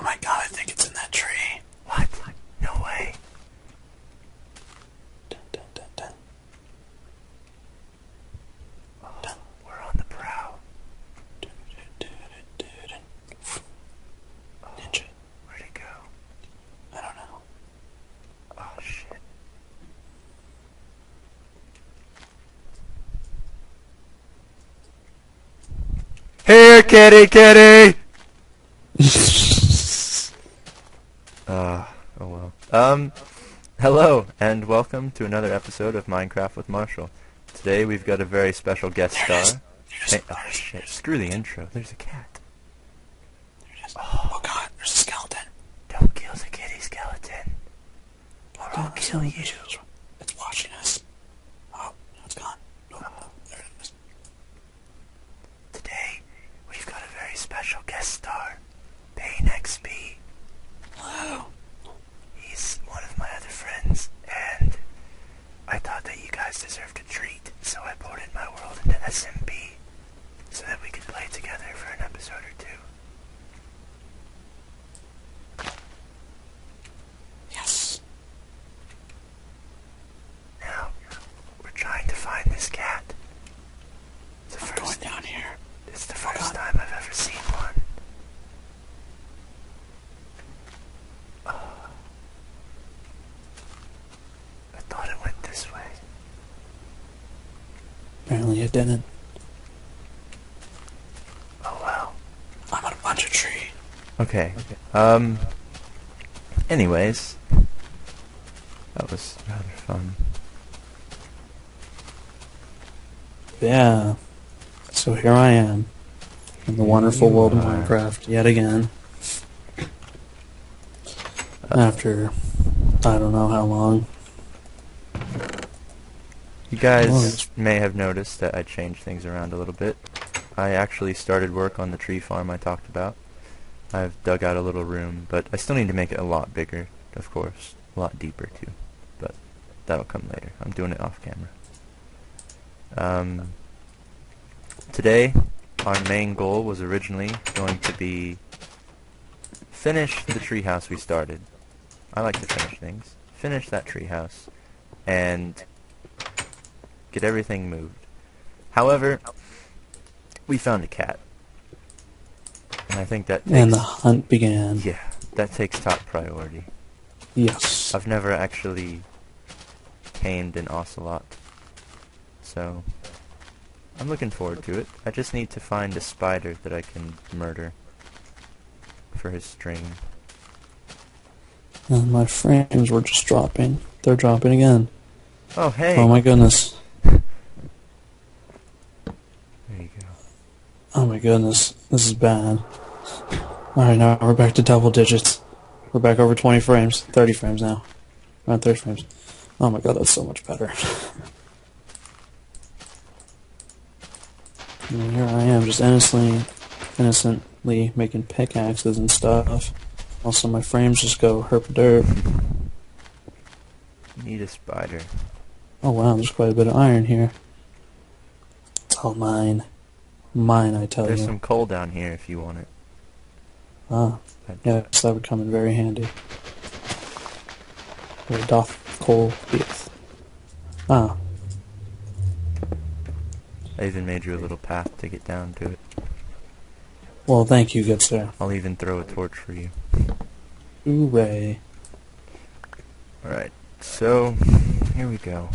Oh my god, I think it's in that tree. What? No way. Dun, dun, dun, dun. Dun. We're on the prow. Dun, dun, dun, dun, dun. Ninja. Where'd it go? I don't know. Oh shit. Here, kitty, kitty. uh, oh well. Um, hello and welcome to another episode of Minecraft with Marshall. Today we've got a very special guest star. Hey, oh shit! Screw the intro. There's a cat. is. Oh god, there's a skeleton. Don't kill the kitty skeleton. Or I'll kill you. It's watching us. Oh, no, it's gone. Oh, there it is. Today we've got a very special guest star, PeinXP. Hello. He's one of my other friends, and I thought that you guys deserved a treat, so I ported my world into SMP so that we could play together for an episode or two. Yes. Now, we're trying to find this cat. It's the I'm going first, down here. it's the Oh, first God. time I've ever seen one. Ah. I thought it went this way. Apparently it didn't. Oh well. I'm on a bunch of tree. Okay. Um. Anyways, that was rather fun. Yeah. So here I am in the wonderful you world of are. Minecraft yet again. After I don't know how long. You guys may have noticed that I changed things around a little bit. I actually started work on the tree farm I talked about. I've dug out a little room, but I still need to make it a lot bigger, of course. A lot deeper, too. But that'll come later. I'm doing it off camera. Um, today, our main goal was originally going to be finish the treehouse we started. I like to finish things. Finish that treehouse, and get everything moved. However, we found a cat. And I think that takes, And the hunt began. yeah, that takes top priority. Yes. I've never actually tamed an ocelot. So, I'm looking forward to it. I just need to find a spider that I can murder for his string. And my frames were just dropping. They're dropping again. Oh, hey! Oh my goodness. There you go. Oh my goodness. This is bad. Alright, now we're back to double digits. We're back over 20 frames. 30 frames now. Around 30 frames. Oh my god, that's so much better. And here I am, just innocently, innocently making pickaxes and stuff. Also, my frames just go herp derp. Need a spider. Oh wow, there's quite a bit of iron here. It's all mine. Mine, I tell There's you. There's some coal down here if you want it. Ah, yes, that would come in very handy. Where doth coal beeth. Ah, I even made you a little path to get down to it. well, thank you, good sir. I'll even throw a torch for you. Hooray. Alright, so here we go.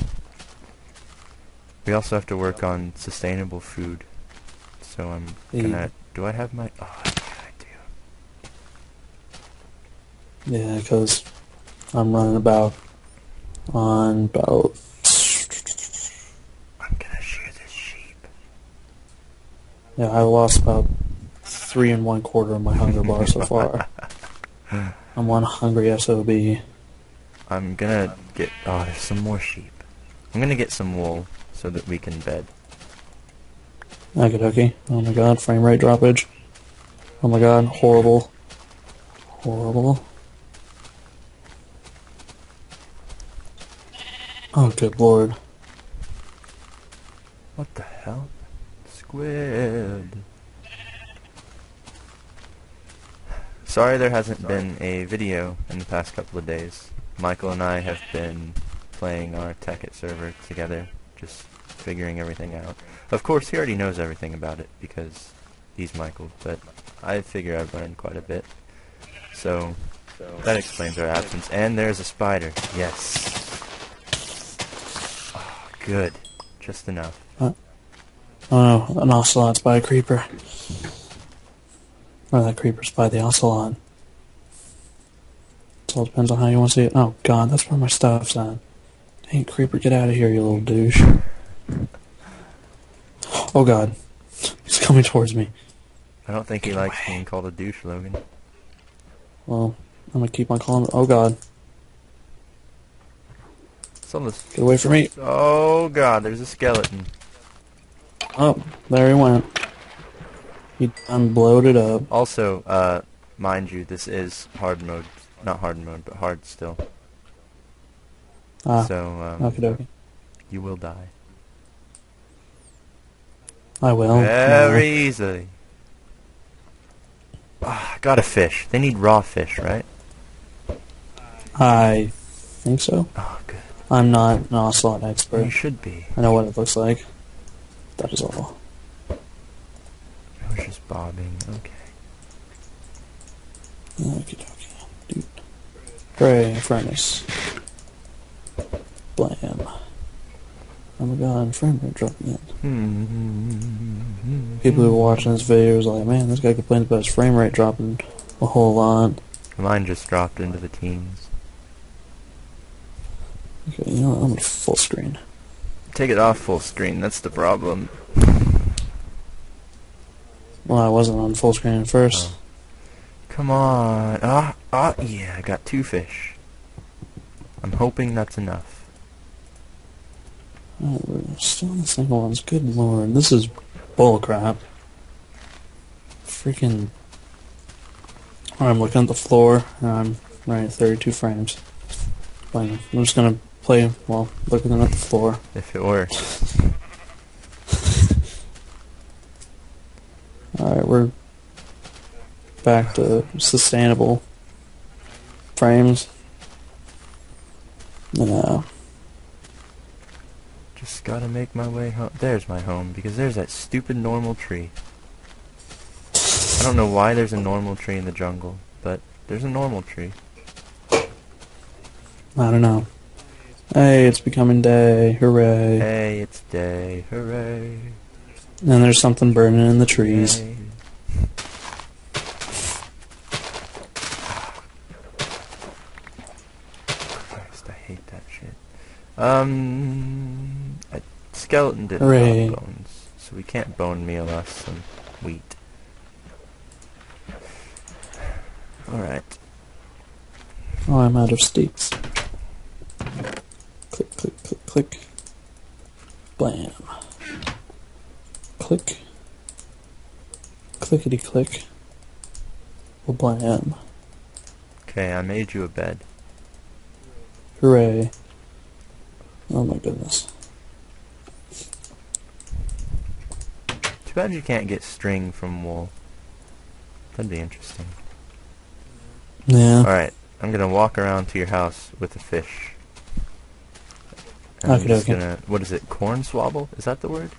We also have to work on sustainable food. So I'm gonna. Do I have my. Oh, yeah, I do. Yeah, because I'm running about on about. I'm gonna shear this sheep. Yeah, I lost about three and one quarter of my hunger bar so far. I'm one hungry SOB. I'm gonna get. Oh, there's some more sheep. I'm gonna get some wool so that we can bed. Okay, dokie. Oh my god, frame rate droppage. Oh my god, horrible. Horrible. Oh, good lord. What the hell? Squid. Sorry there hasn't been a video in the past couple of days. Michael and I have been playing our Tekkit server together, just figuring everything out. Of course, he already knows everything about it because he's Michael, but I figure I've learned quite a bit. So, that explains our absence. And there's a spider. Yes. Oh, good. Just enough. Oh no, an ocelot's by a creeper. Or that creeper's by the ocelot. It all depends on how you want to see it. Oh god, that's where my stuff's at. Hey, creeper, get out of here, you little douche. Oh god. He's coming towards me. I don't think he likes being called a douche, Logan. Well, I'm gonna keep on calling Oh god. It's on this. Get away from me. Oh god, there's a skeleton. Oh, there he went. He unblowed it up. Also, uh, mind you, this is hard mode. Not hard mode, but hard still. Ah, so, um, okie dokie. you will die. I will. Very easily. Ah, got a fish. They need raw fish, right? I think so. Oh, good. I'm not an ocelot You should be. I know what it looks like. That is all. I was just bobbing. Okay. Okie dokie. Dude. Hooray, furnace. Blam. Oh my god, frame rate dropping in. Hmm. People who are watching this video is like, man, this guy complains about his frame rate dropping a whole lot. Mine just dropped into the teens. Okay, you know what? I'm gonna full screen. Take it off full screen. That's the problem. Well, I wasn't on full screen at first. Oh. Come on. Ah, ah, yeah, I got two fish. I'm hoping that's enough. Oh, we're still in the single ones. Good lord, this is bullcrap. Freaking. I'm looking at the floor, I'm right at 32 frames. Fine. I'm just gonna play while looking at the floor. If it works. Alright, we're back to sustainable frames. Yeah. Just gotta make my way home. There's my home, because there's that stupid normal tree. I don't know why there's a normal tree in the jungle, but there's a normal tree. I don't know. Hey, it's becoming day. Hooray. Hey, it's day. Hooray. And there's something burning in the trees. Hey. Christ, I hate that shit. Um, skeleton didn't Hooray. have bones, so we can't bone meal us some wheat. Alright. Oh, I'm out of steaks. Click, click, click, click. Blam. Click. Clickety click. Well, blam. Okay, I made you a bed. Hooray. Oh my goodness. Bad you can't get string from wool. That'd be interesting. Yeah. Alright, I'm gonna walk around to your house with a fish. I'm just gonna, what is it, corn swabble? Is that the word?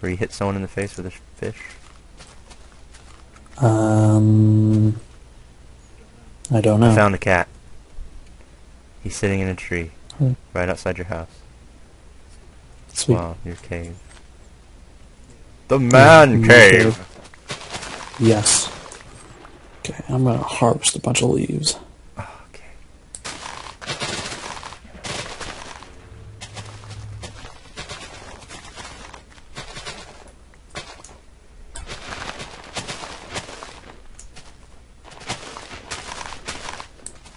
Where you hit someone in the face with a fish? Um. I don't know. I found a cat. He's sitting in a tree, Hmm. right outside your house. Sweet. Wow, your cave. The man Mm, cave! Yes. Okay, I'm gonna harvest a bunch of leaves. Okay.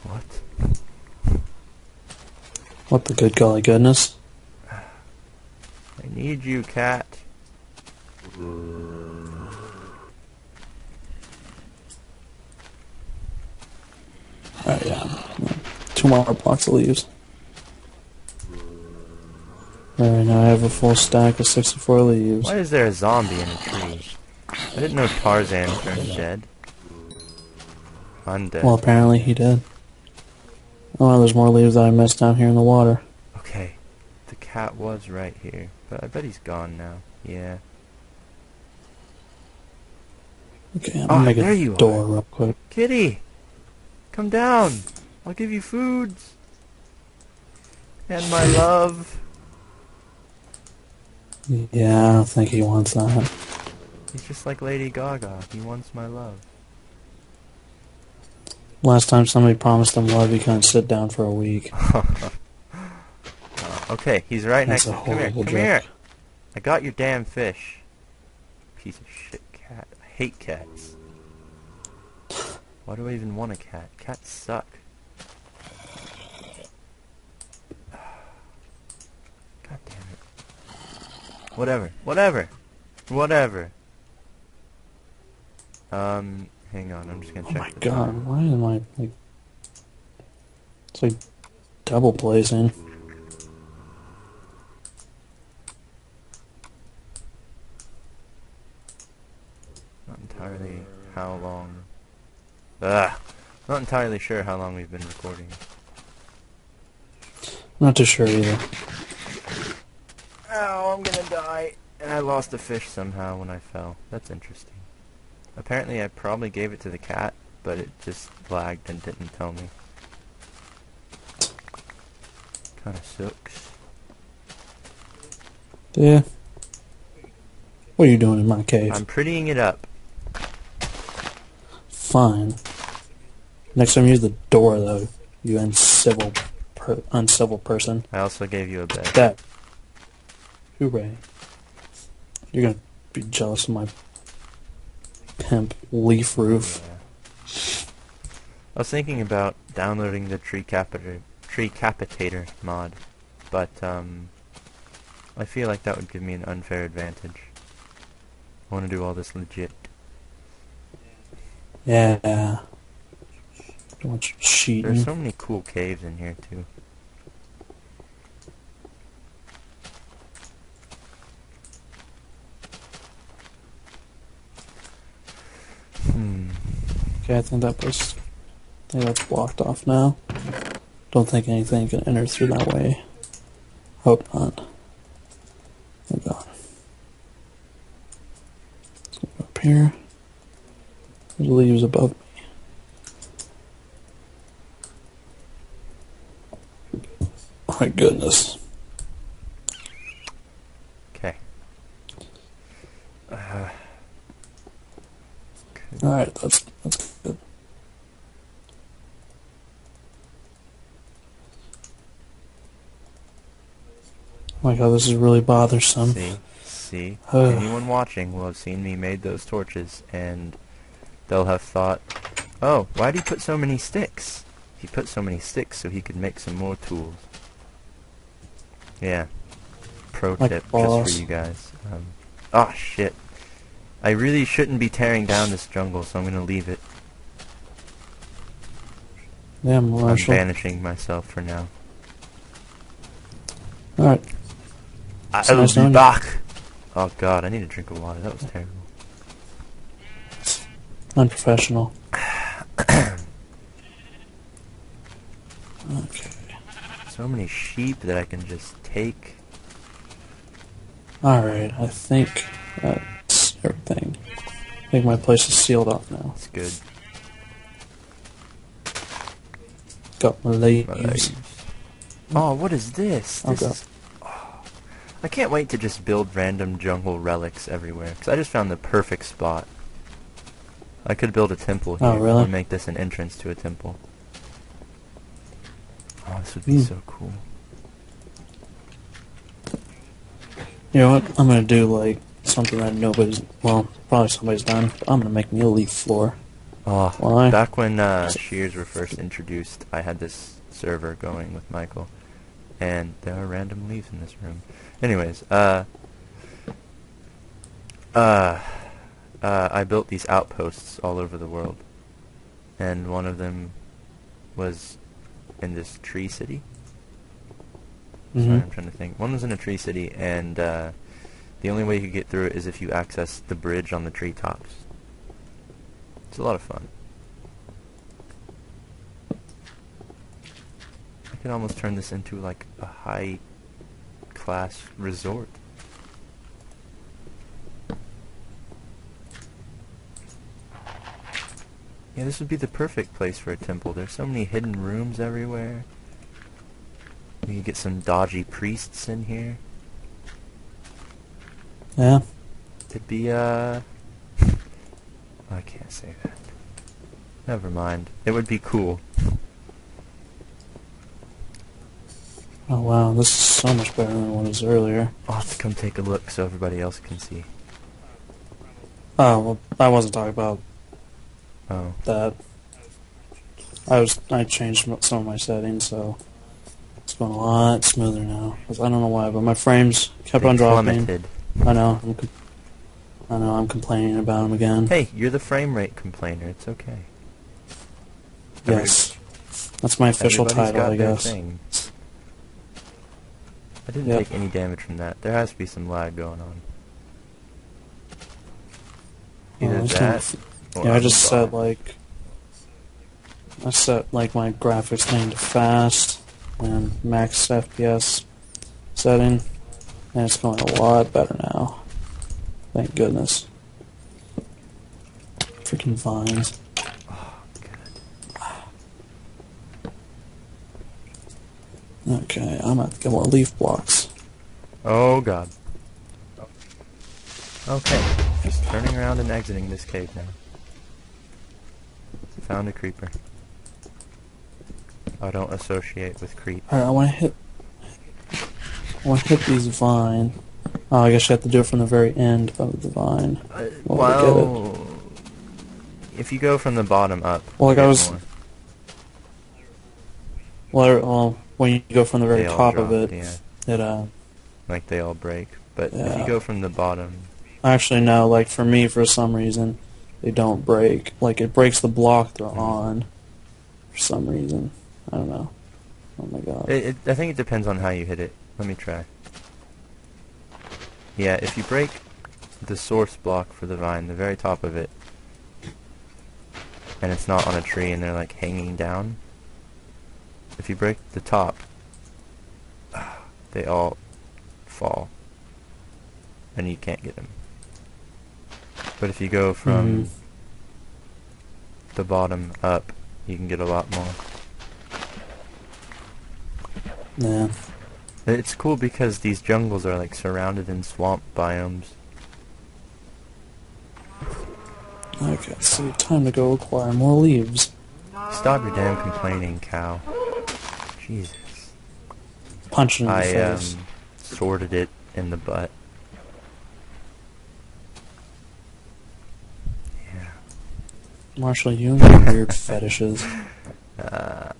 What? What the good golly goodness? I need you, cat. Alright, yeah. Two more blocks of leaves. Alright, now I have a full stack of 64 leaves. Why is there a zombie in a tree? I didn't know Tarzan turned dead. Undead. Well, apparently he did. Oh, there's more leaves that I missed down here in the water. Okay, the cat was right here, but I bet he's gone now. Yeah. Okay, I'm Ah, gonna make there a you door are. real quick. Kitty, come down. I'll give you foods. And my love. Yeah, I don't think he wants that. He's just like Lady Gaga. He wants my love. Last time somebody promised him love, he couldn't sit down for a week. Uh, okay, he's right That's next to Come here, come joke. here. I got your damn fish. Piece of shit cat. Hate cats. Why do I even want a cat? Cats suck. God damn it. Whatever. Whatever. Whatever. Um, hang on. I'm just gonna Oh check my the god, why am I like? It's like double placing. Not entirely how long. Ugh. Not entirely sure how long we've been recording. Not too sure either. Ow, I'm gonna die. And I lost a fish somehow when I fell. That's interesting. Apparently I probably gave it to the cat, but it just lagged and didn't tell me. Kinda sucks. Yeah. What are you doing in my cave? I'm prettying it up. Fine. Next time use the door though, you uncivil, per- uncivil person. I also gave you a bed. That. Hooray. You're gonna be jealous of my pimp leaf roof. Yeah. I was thinking about downloading the tree capitator, tree capitator mod, but um, I feel like that would give me an unfair advantage. I want to do all this legit. Yeah. Don't want you cheating. There's so many cool caves in here too. Hmm. Okay, I think that place. I think that's blocked off now. Don't think anything can enter through that way. Hope not. Oh god. Let's go up here. Leaves above me. Oh my goodness. Okay. Uh, Alright, that's that's good. Oh my god, this is really bothersome. see, see. Anyone watching will have seen me made those torches, and they'll have thought, "Oh, why did he put so many sticks? He put so many sticks so he could make some more tools." Yeah. Pro Like tip just for you guys. Um, oh shit! I really shouldn't be tearing down this jungle, so I'm gonna leave it. Yeah, I'm Marshall. banishing myself for now. Alright, I'll nice be you. back. Oh god, I need a drink of water. That was terrible. Unprofessional. okay. So many sheep that I can just take. Alright, I think that's everything. I think my place is sealed off now. It's good. Got my My leaves. Oh, what is this? This Okay. is. Oh, I can't wait to just build random jungle relics everywhere. Cause I just found the perfect spot. I could build a temple here. Oh, really? Or make this an entrance to a temple. Oh, this would be Hmm. so cool. You know what? I'm gonna do like something that nobody's well, probably somebody's done. I'm gonna make me a leaf floor. Oh, Why? back when uh, Shears were first introduced, I had this server going with Michael, and there are random leaves in this room. Anyways, uh, uh, uh, I built these outposts all over the world. And one of them was in this tree city. Mm -hmm. Sorry, mm-hmm. I'm trying to think. One was in a tree city, and uh, the only way you could get through it is if you access the bridge on the treetops. It's a lot of fun. I could almost turn this into like a high-class resort. Yeah, this would be the perfect place for a temple. There's so many hidden rooms everywhere. We could get some dodgy priests in here. Yeah. It'd be, uh... I can't say that. Never mind. It would be cool. Oh wow, this is so much better than what it was earlier. I'll have to come take a look so everybody else can see. Oh well, I wasn't talking about Oh. that. I was I changed some of my settings, so it's going a lot smoother now. I don't know why, but my frames kept They on dropping. plummeted. I know. I'm I know. I'm complaining about them again. Hey, you're the frame rate complainer. It's okay. Every- yes, that's my official title, I guess. thing. I didn't Yep. take any damage from that. There has to be some lag going on. Oh, Either I that, don't- yeah, I just the set like I set like my graphics thing to fast and max FPS setting, and it's going a lot better now. Thank goodness. Freaking vines. Okay, I'm at to get more leaf blocks. Oh god. Okay, just turning around and exiting this cave now. Found a creeper. I don't associate with creep. Alright, I want to hit. I want to hit these vine. Oh, I guess you have to do it from the very end of the vine. Well, if you go from the bottom up, Well, like I was- more. Well, well, when you go from the very top of it, yeah, it uh, like they all break. But if you go from the bottom, actually no, like for me, for some reason, they don't break. Like it breaks the block they're on. For some reason, I don't know. Oh my god. it, it, I think it depends on how you hit it. Let me try. Yeah, if you break the source block for the vine, the very top of it, and it's not on a tree and they're like hanging down, if you break the top, they all fall, and you can't get them. But if you go from Mhm. the bottom up, you can get a lot more. yeah. It's cool because these jungles are like surrounded in swamp biomes. Okay, so time to go acquire more leaves. Stop your damn complaining, cow. Jesus. Punch in the I face. um sorted it in the butt. Yeah. Marshall, you and your weird fetishes. Uh,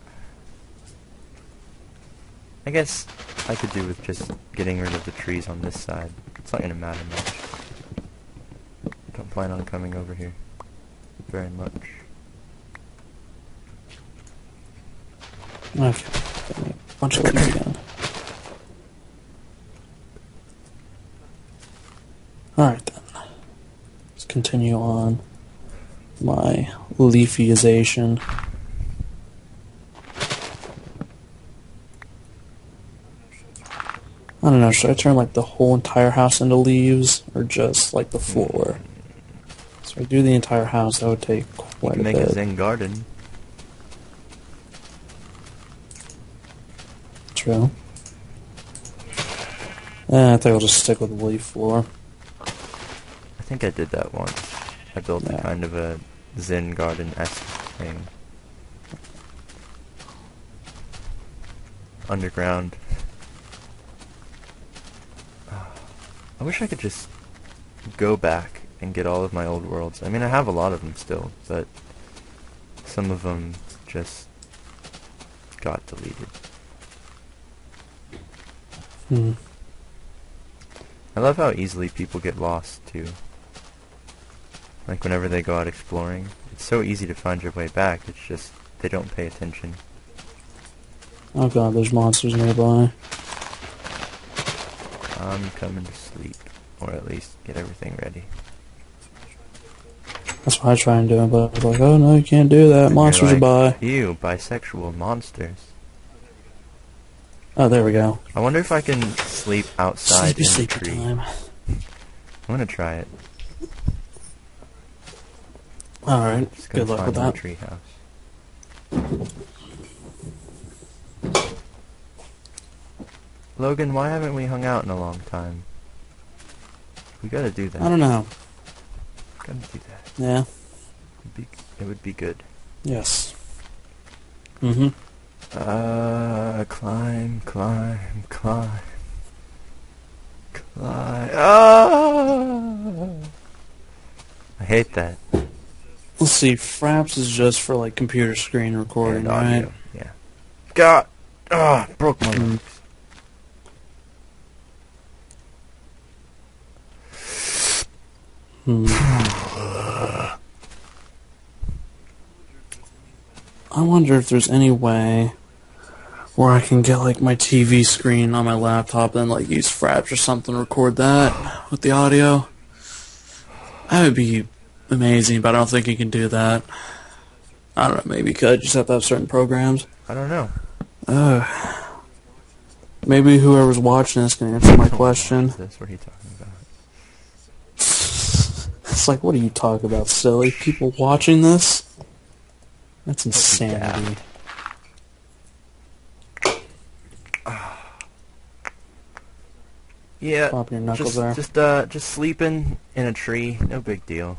I guess I could do with just getting rid of the trees on this side. It's not gonna matter much. Don't plan on coming over here very much. Okay. Bunch of leaves again. Alright then. Let's continue on my leafyization. I don't know, should I turn like the whole entire house into leaves or just like the floor? So I do the entire house, that would take You quite can a make bit. Make a zen garden. True. Eh, I think I'll just stick with the leaf floor. I think I did that once. I built a Yeah. kind of a zen garden-esque thing. Underground. I wish I could just go back and get all of my old worlds. I mean, I have a lot of them still, but some of them just got deleted. Hmm. I love how easily people get lost too. Like whenever they go out exploring, it's so easy to find your way back. It's just they don't pay attention. Oh god, there's monsters nearby. I'm coming to sleep, or at least get everything ready. That's what I try and do, but it's like, oh no, you can't do that. And Monsters like, are by. Ew, bisexual monsters. Oh, there we go. I wonder if I can sleep outside Sleepy, in sleepy a tree. time. I'm gonna try it. All right. Just Good luck with that. tree house. Logan, why haven't we hung out in a long time? We gotta do that. I don't know. Gotta do that. Yeah. It'd be, it would be good. Yes. Mm-hmm. Uh, climb, climb, climb. Climb. Ah! I hate that. Let's see. Fraps is just for like computer screen recording, And right? Yeah. God. Ah, broke my Mm. Hmm. I wonder if there's any way where I can get like my TV screen on my laptop and like use Fraps or something to record that with the audio. That would be amazing, but I don't think you can do that. I don't know, maybe you could. Just have to have certain programs. I don't know. Uh, maybe whoever's watching this can answer my question. This? What are you talking about? It's like, what are you talking about, silly? People watching this? That's insanity. Yeah. Pop your knuckles Just, there. just, uh, just sleeping in a tree. No big deal.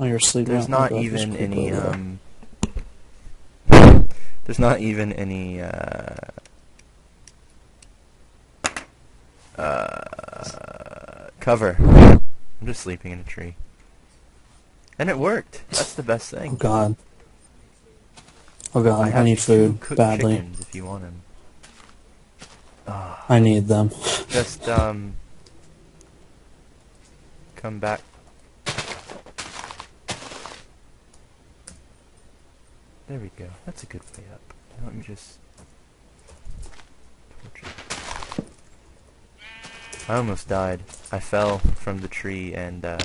Oh, you're asleep There's now? not Oh, even any, um... There's not even any, uh... Uh... Cover. I'm just sleeping in a tree. And it worked. That's the best thing. Oh. God. Oh, God. I, have need food badly. if you want them. Ah. I need them. Just um come back. We go. That's a good way up. Now Let me just. I almost died. I fell from the tree and uh,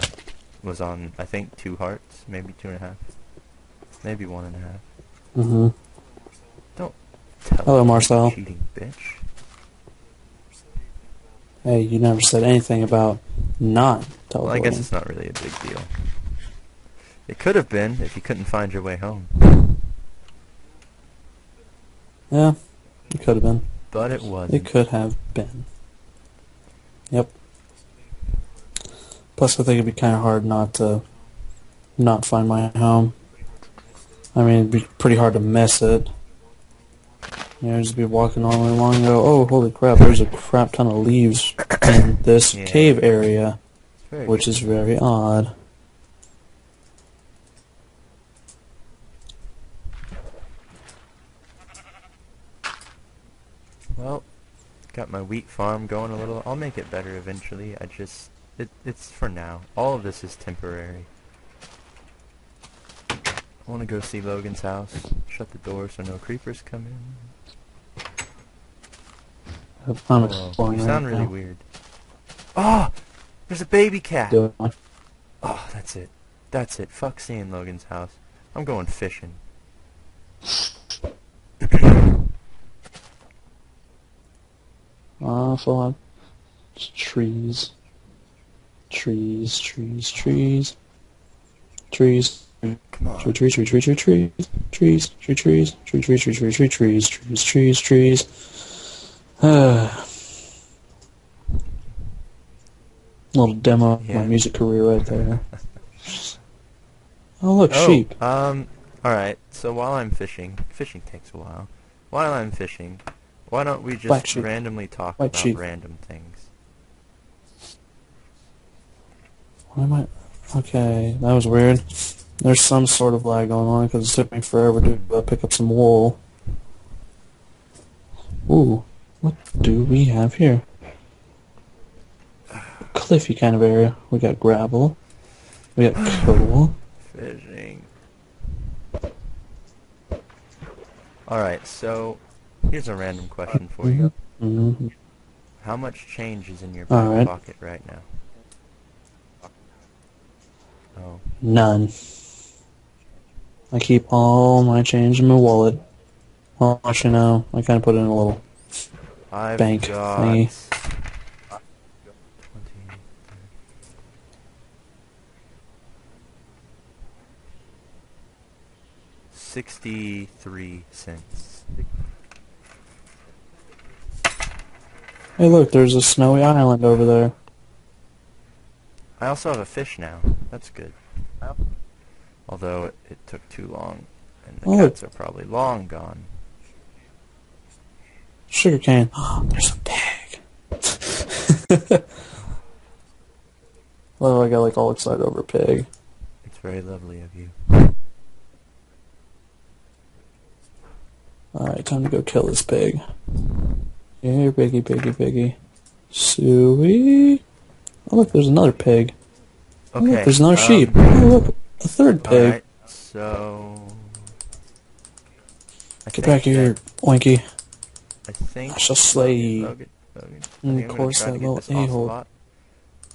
was on I think two hearts, maybe two and a half, maybe one and a half. Mm-hmm. Tell Hello, Marcel. Cheating bitch. Hey, you never said anything about not Well, I guess it's not really a big deal. It could have been if you couldn't find your way home, Yeah, it could have been. but it wasn't. It could have been. Yep. Plus, I think it'd be kind of hard not to not find my home. I mean, it'd be pretty hard to miss it. You know, just be walking all the way along and go, oh, holy crap, there's a crap ton of leaves in this Yeah. cave area, which good. is very odd. Well, got my wheat farm going a little. I'll make it better eventually. I just, it, it's for now. All of this is temporary. I want to go see Logan's house. Shut the door so no creepers come in. I'm Whoa, oh, exploring you right sound really now. weird. Oh, there's a baby cat. Oh, that's it. That's it. Fuck seeing Logan's house. I'm going fishing. Awful lot. Trees. Trees, trees, trees. Trees. Come on. Tree, tree, tree, tree, tree, trees. Trees, tree, trees. Tree, tree, tree, tree, tree, trees. Trees, trees, trees. Little demo of my music career right there. Oh, look, Oh, sheep. Um, alright, so while I'm fishing, fishing takes a while. While I'm fishing, why don't we just randomly talk about sheep. random things? Why am I... Okay, that was weird. There's some sort of lag going on because it took me forever to uh, pick up some wool. Ooh, what do we have here? Cliffy kind of area. We got gravel. We got coal. Fishing. Alright, so here's a random question for you. hmm How much change is in your back Alright. pocket right now? Oh, None. I keep all my change in my wallet. Well, actually, no. I kind of put it in a little. I've Bank got thingy. 63 cents. Hey, look, there's a snowy island over there. I also have a fish now. That's good. Although it, it took too long, and the Oh. cats are probably long gone. Sugar cane. Oh, there's a pig. Love I got like all excited over pig. It's very lovely of you. Alright, time to go kill this pig. Here, piggy, piggy, piggy. Suey. Oh, look, there's another pig. Oh, Okay. look, there's another um, sheep. Oh, look, a third pig. Alright, so. I Get back here, Oinky. I think. I shall slay. Logan, of course that little this a-hole.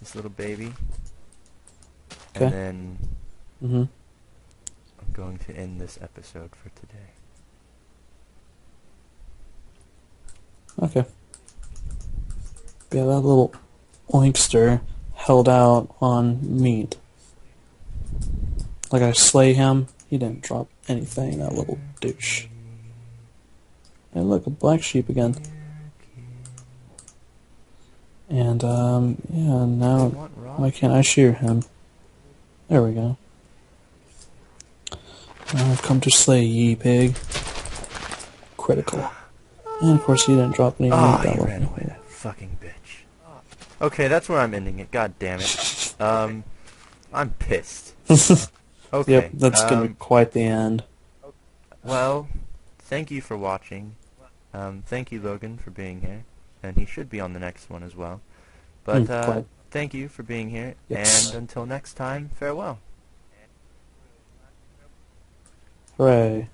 This little baby. Okay. And then Mm-hmm. I'm going to end this episode for today. Okay. Yeah, that little oinkster held out on meat. Like I slay him, he didn't drop anything, that little douche. And look, a black sheep again. And um yeah, now why can't I shear him? There we go. I've come to slay ye pig. Critical. And of course he didn't drop any Oh, that he ran away, that fucking bitch. Okay, that's where I'm ending it. God damn it. Um, I'm pissed. Okay. Yep, that's gonna um, be quite the end. Well, thank you for watching. Um, thank you, Logan, for being here, and he should be on the next one as well. But Mm, uh, thank you for being here, Yes. and until next time, farewell. Hooray.